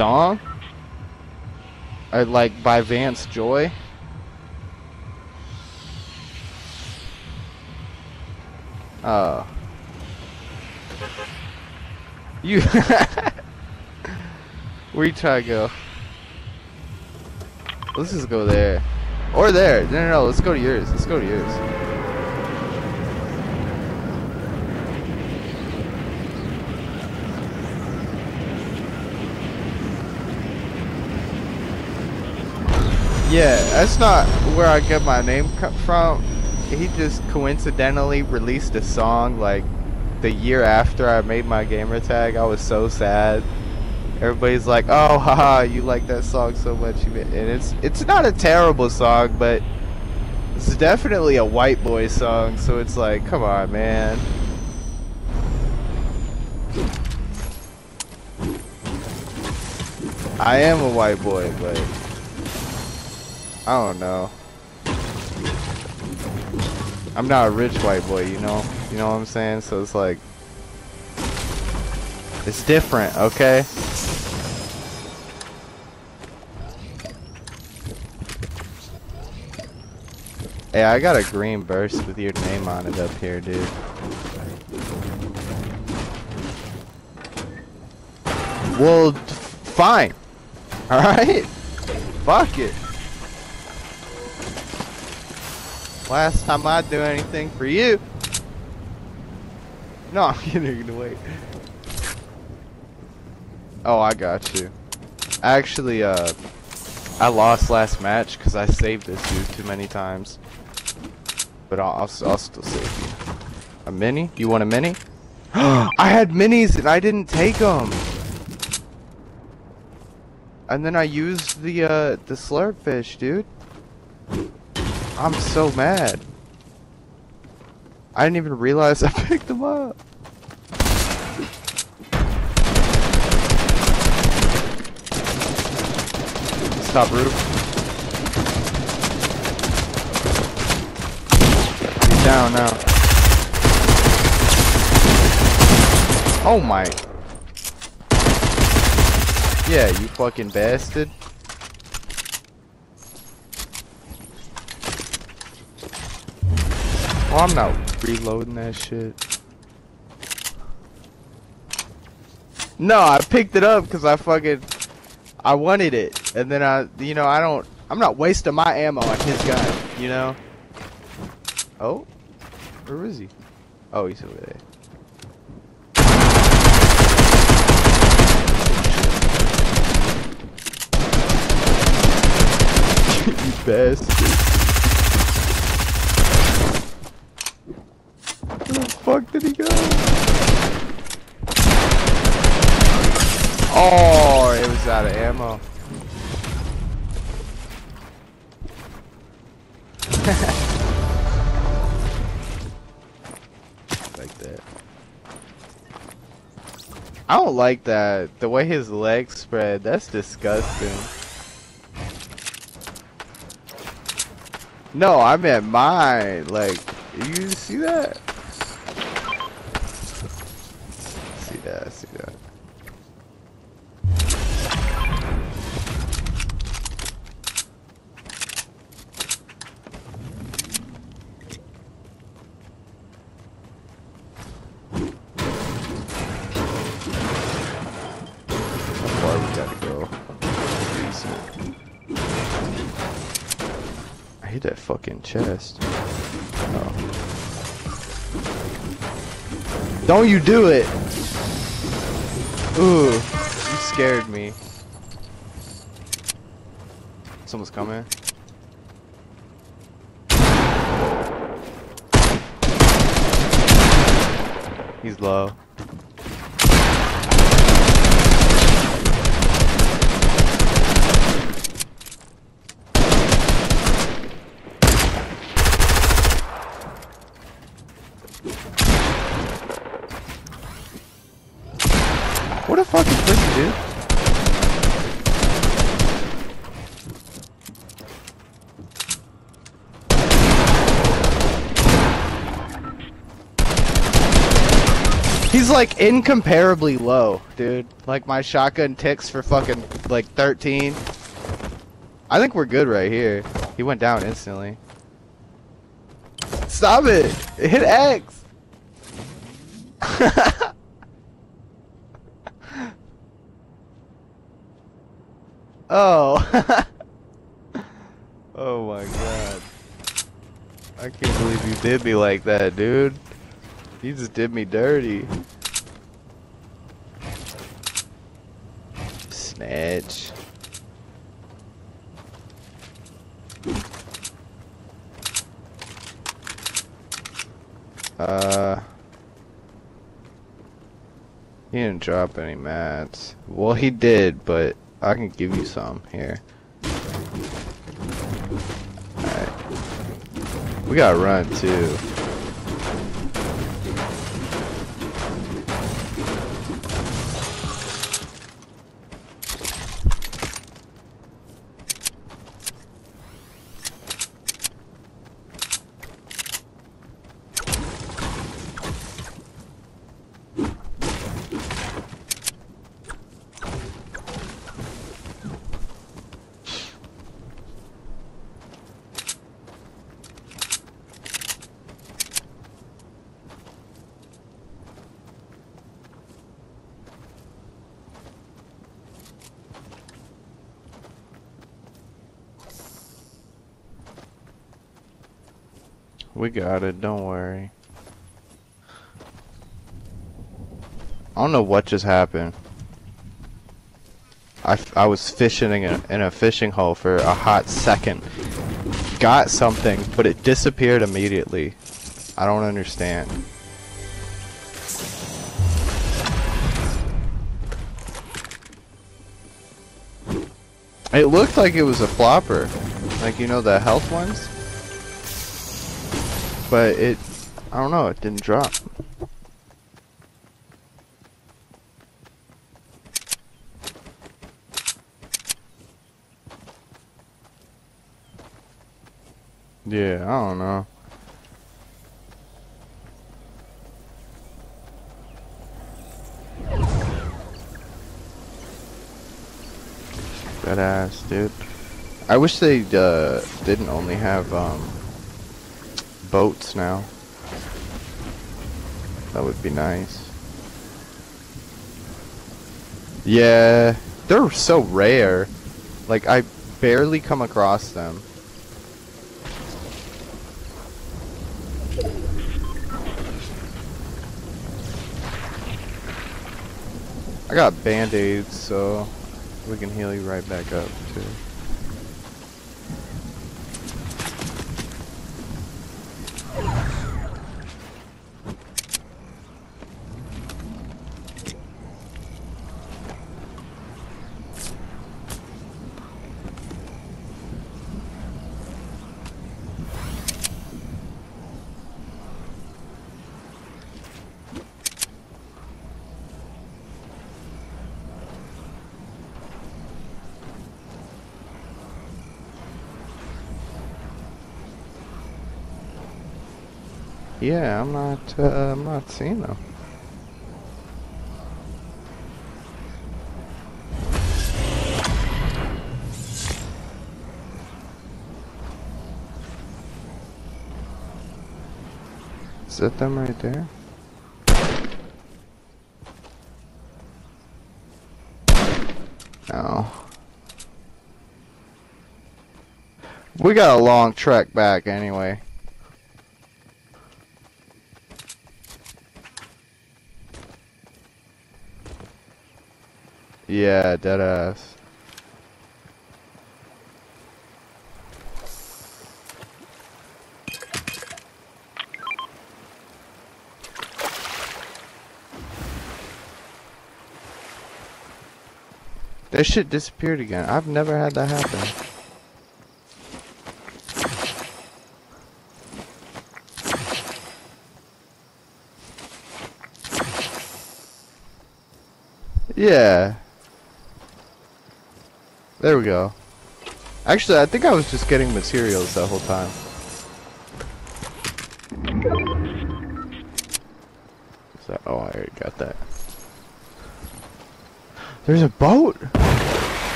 song? Or like by Vance Joy? Oh. You. Where you try to go? Let's just go there. Or there. No, no, no. Let's go to yours. Let's go to yours. Yeah, that's not where I get my name from. He just coincidentally released a song like the year after I made my gamer tag. I was so sad. Everybody's like, "Oh, haha, you like that song so much," and it's it's not a terrible song, but it's definitely a white boy song. So it's like, come on, man. I am a white boy, but I don't know. I'm not a rich white boy, you know? You know what I'm saying? So it's like it's different, okay? Hey, I got a green burst with your name on it up here, dude. Well, fine. Alright? Fuck it. Last time I do anything for you. No, I'm kidding. Wait. Oh, I got you. Actually, uh, I lost last match because I saved this dude too many times. But I'll, I'll, I'll still save you. A mini? You want a mini? I had minis and I didn't take them. And then I used the uh, the slurp fish, dude. I'm so mad. I didn't even realize I picked them up. Stop roof. He's down now. Oh my. Yeah, you fucking bastard. Oh, I'm not reloading that shit. No, I picked it up because I fucking, I wanted it, and then I, you know, I don't, I'm not wasting my ammo on his gun, you know. Oh, where is he? Oh, he's over there. you bastard. Where the fuck did he go? Oh, it was out of ammo. like that. I don't like that. The way his legs spread, that's disgusting. No, I meant mine. Like, you see that? Fucking chest. Oh. Don't you do it! Ooh, you scared me. Someone's coming. He's low. What a fucking pussy, dude. He's is like incomparably low, dude. Like my shotgun ticks for fucking like 13. I think we're good right here. He went down instantly. Stop it! Hit X! oh. oh my god. I can't believe you did me like that, dude. You just did me dirty. Uh... He didn't drop any mats. Well, he did, but I can give you some here. Alright. We gotta run, too. We got it, don't worry. I don't know what just happened. I, I was fishing in a, in a fishing hole for a hot second. Got something, but it disappeared immediately. I don't understand. It looked like it was a flopper. Like, you know, the health ones? But it, I don't know, it didn't drop. Yeah, I don't know. That ass, dude. I wish they uh, didn't only have um, boats now. That would be nice. Yeah, they're so rare. Like, I barely come across them. I got band-aids, so we can heal you right back up, too. Yeah, I'm not, uh, I'm not seeing them. Is that them right there? No. We got a long trek back anyway. Yeah, dead ass. That shit disappeared again. I've never had that happen. Yeah. There we go. Actually, I think I was just getting materials that whole time. that? Oh, I already got that. There's a boat!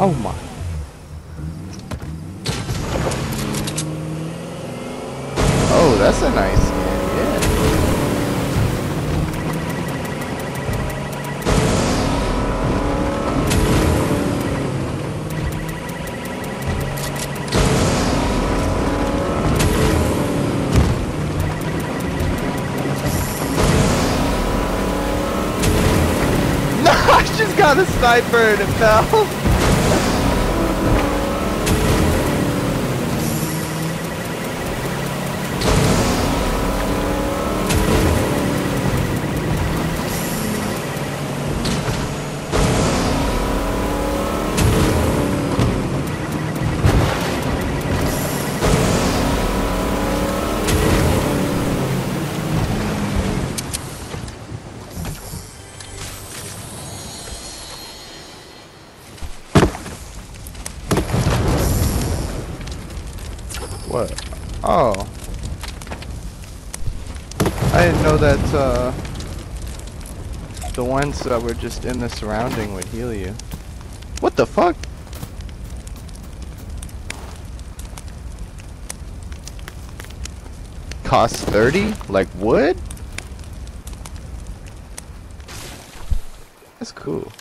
Oh my. Oh, that's a nice Got a sniper and it fell. What? Oh. I didn't know that, uh, the ones that were just in the surrounding would heal you. What the fuck? Cost 30? Like wood? That's cool.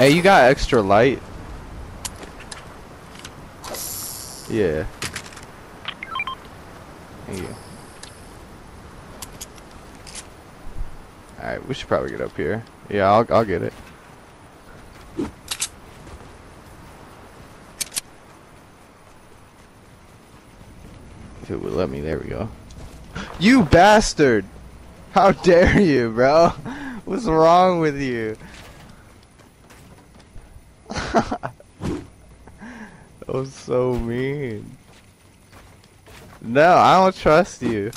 Hey, you got extra light? Yeah. Thank you. Alright, we should probably get up here. Yeah, I'll, I'll get it. If it would let me, there we go. You bastard! How dare you, bro? What's wrong with you? that was so mean. No, I don't trust you.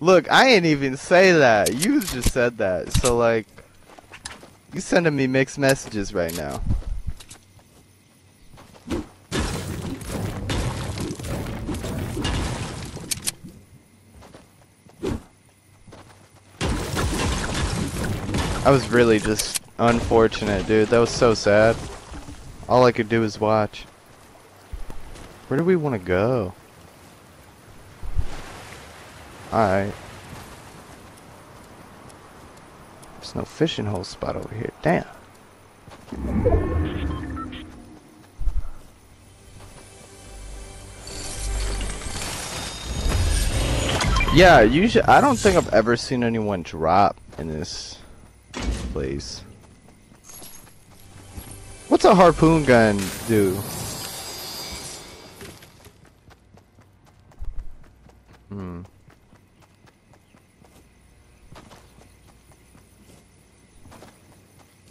Look, I ain't even say that. You just said that. So like, you sending me mixed messages right now. I was really just unfortunate, dude. That was so sad. All I could do was watch. Where do we want to go? Alright. There's no fishing hole spot over here. Damn. Yeah, usually I don't think I've ever seen anyone drop in this place. What's a harpoon gun do? Hmm.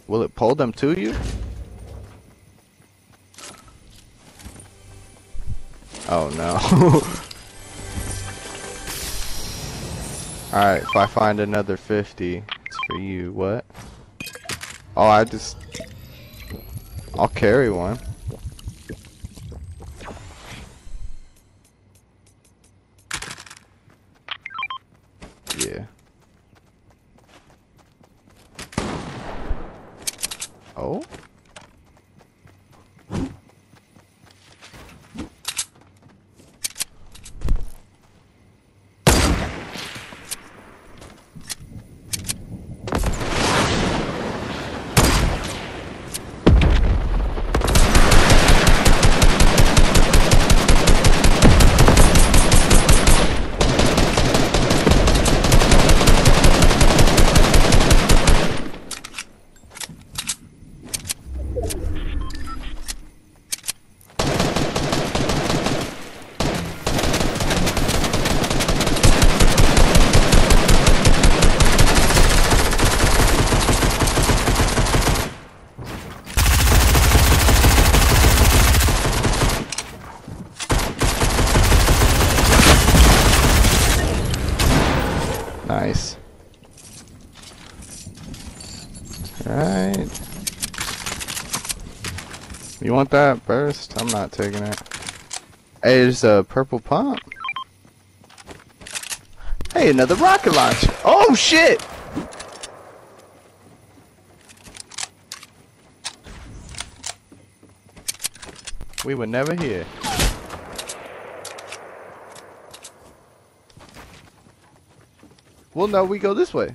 Will it pull them to you? Oh no. Alright, if I find another 50, it's for you. What? Oh, I just... I'll carry one. Yeah. Oh? Want that burst? I'm not taking it. Hey, there's a purple pump. Hey, another rocket launcher. Oh shit! We were never here. Well, no, we go this way.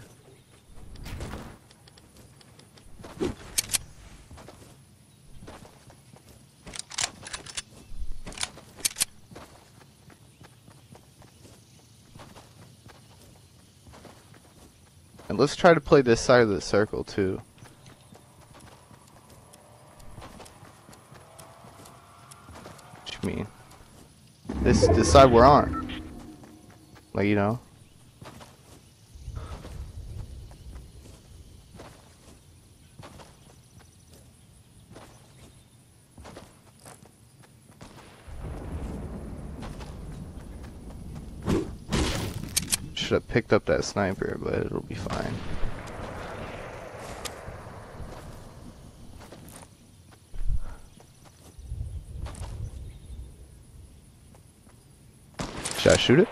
Let's try to play this side of the circle too. What you mean? This this side we're on. Like you know. Picked up that sniper, but it'll be fine. Should I shoot it?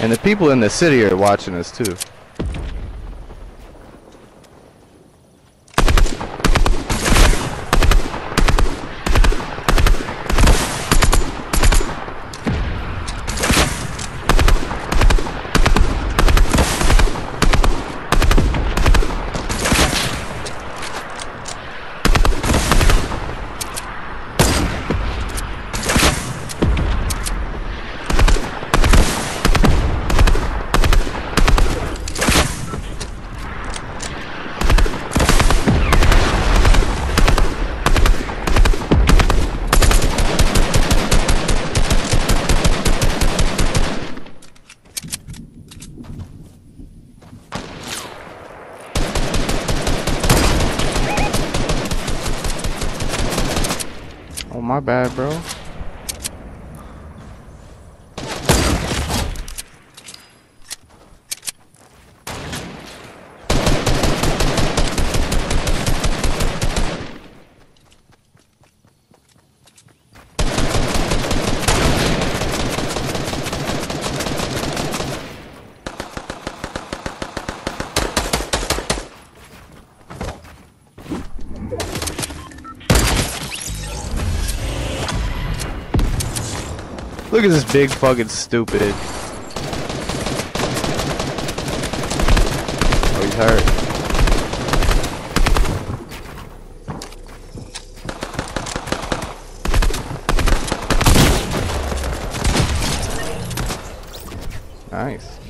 And the people in the city are watching us too. Bad, bro. Look at this big fucking stupid. Oh, he's hurt. Nice.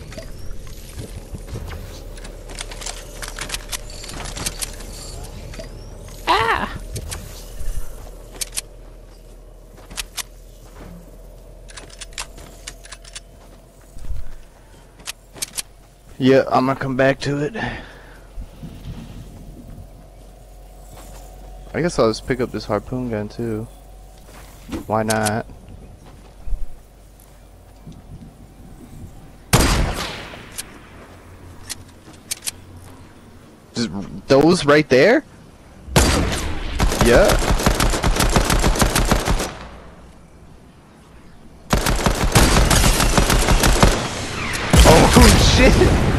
Yeah, I'm gonna come back to it. I guess I'll just pick up this harpoon gun too. Why not? Just those right there? Yeah. Oh shit!